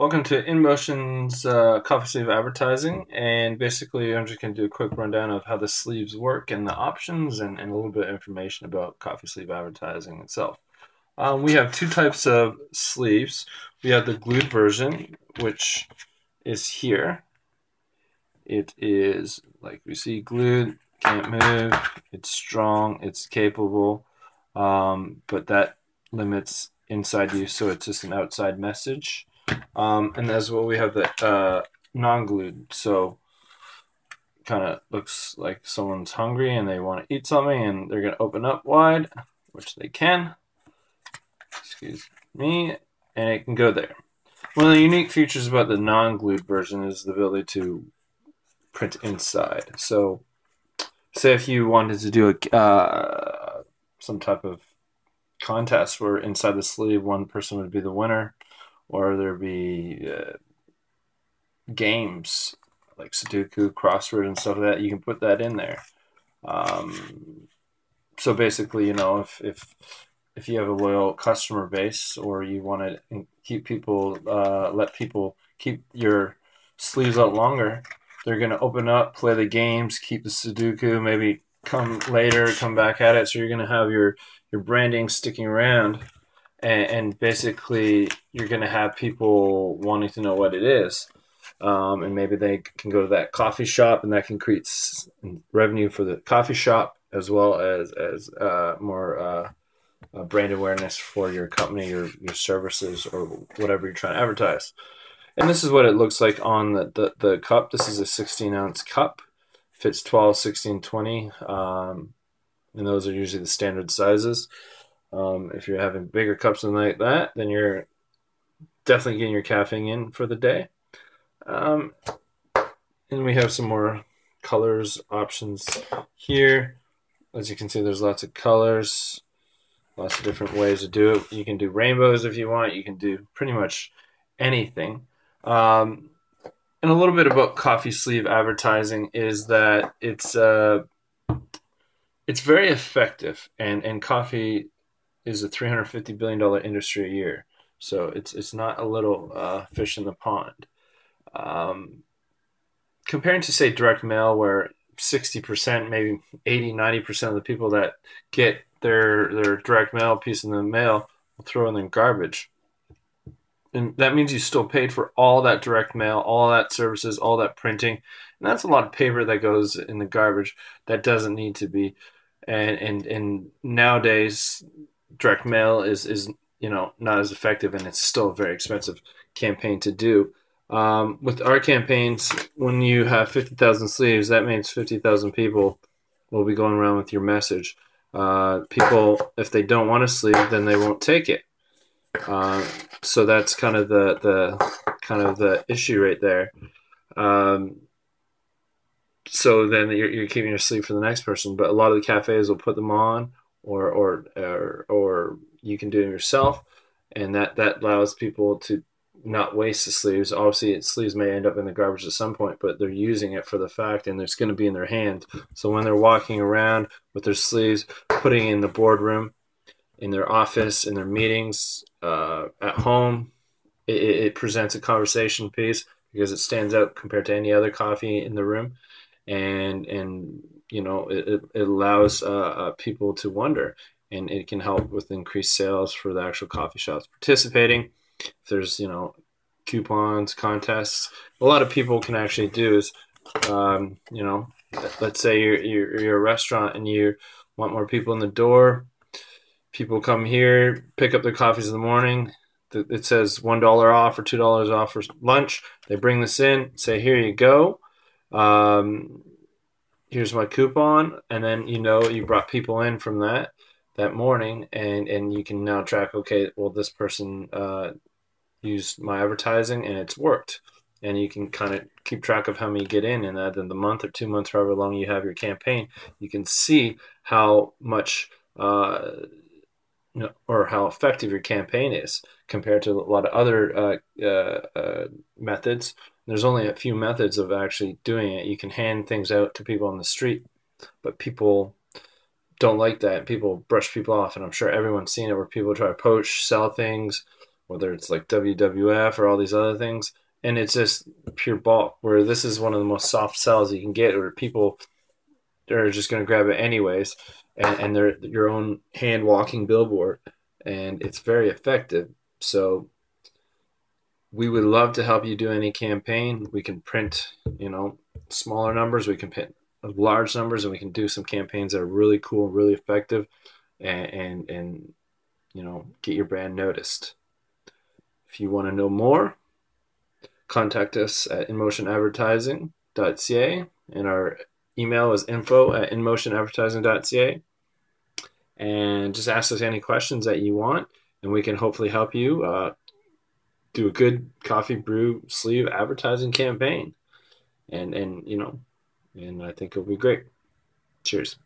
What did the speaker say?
Welcome to InMotion's uh, coffee sleeve advertising, and basically I'm just going to do a quick rundown of how the sleeves work and the options, and, and a little bit of information about coffee sleeve advertising itself. Um, we have two types of sleeves. We have the glued version, which is here. It is like we see glued, can't move, it's strong, it's capable, um, but that limits inside use, so it's just an outside message. Um, and as well, we have the uh, non-glued. So kind of looks like someone's hungry and they want to eat something and they're going to open up wide, which they can. Excuse me. And it can go there. One of the unique features about the non-glued version is the ability to print inside. So say if you wanted to do a uh, some type of contest where inside the sleeve one person would be the winner or there be uh, games like Sudoku, crossword, and stuff like that. You can put that in there. Um, so basically, you know, if if if you have a loyal customer base or you want to keep people, uh, let people keep your sleeves out longer, they're going to open up, play the games, keep the Sudoku, maybe come later, come back at it. So you're going to have your your branding sticking around and, and basically you're going to have people wanting to know what it is. Um, and maybe they can go to that coffee shop, and that can create revenue for the coffee shop as well as as uh, more uh, uh, brand awareness for your company, your your services, or whatever you're trying to advertise. And this is what it looks like on the, the, the cup. This is a 16 ounce cup, fits 12, 16, 20, um, and those are usually the standard sizes. Um, if you're having bigger cups than like that, then you're definitely getting your caffeine in for the day. Um, and we have some more colors options here. As you can see, there's lots of colors, lots of different ways to do it. You can do rainbows if you want. You can do pretty much anything. Um, and a little bit about coffee sleeve advertising is that it's uh, it's very effective, and and coffee is a 350 billion dollar industry a year. So it's it's not a little uh, fish in the pond. Um, comparing to say direct mail, where 60%, maybe 80, 90% of the people that get their their direct mail piece in the mail will throw in the garbage. And that means you still paid for all that direct mail, all that services, all that printing. And that's a lot of paper that goes in the garbage that doesn't need to be. And and and nowadays direct mail is is you know not as effective and it's still a very expensive campaign to do. Um, with our campaigns, when you have fifty thousand sleeves, that means fifty thousand people will be going around with your message. Uh, people, if they don't want a sleeve, then they won't take it. Uh, so that's kind of the the kind of the issue right there. Um, so then you're, you're keeping your sleeve for the next person, but a lot of the cafes will put them on or or or, or you can do them yourself, and that that allows people to not waste the sleeves. Obviously, sleeves may end up in the garbage at some point, but they're using it for the fact, and it's going to be in their hand. So when they're walking around with their sleeves, putting in the boardroom, in their office, in their meetings, uh, at home, it, it, presents a conversation piece because it stands out compared to any other coffee in the room, and and you know it, it allows uh, uh, people to wonder and it can help with increased sales for the actual coffee shops participating. If there's you know coupons contests a lot of people can actually do is um, you know let's say you're, you're, you're a restaurant and you want more people in the door. People come here pick up their coffees in the morning. It says one dollar off or two dollars off for lunch. They bring this in say here you go. Um, here's my coupon and then you know you brought people in from that that morning and and you can now track okay well this person uh, used my advertising and it's worked. And you can kind of keep track of how many get in and that in the month or two months however long you have your campaign you can see how much uh, or how effective your campaign is compared to a lot of other uh, uh, uh methods there's only a few methods of actually doing it. You can hand things out to people on the street, but people don't like that. People brush people off, and I'm sure everyone's seen it where people try to poach, sell things whether it's like WWF or all these other things, and it's just pure bulk. Where this is one of the most soft sells you can get, where people are just going to grab it anyways, and, and they're your own hand walking billboard, and it's very effective. So we would love to help you do any campaign. We can print, you know, smaller numbers. We can print large numbers, and we can do some campaigns that are really cool, really effective, and and, and you know, get your brand noticed. If you want to know more, contact us at inmotionadvertising.ca and our email is info at inmotionadvertising.ca and just ask us any questions that you want and we can hopefully help you uh, do a good coffee brew sleeve advertising campaign. And and you know and i think it'll be great. Cheers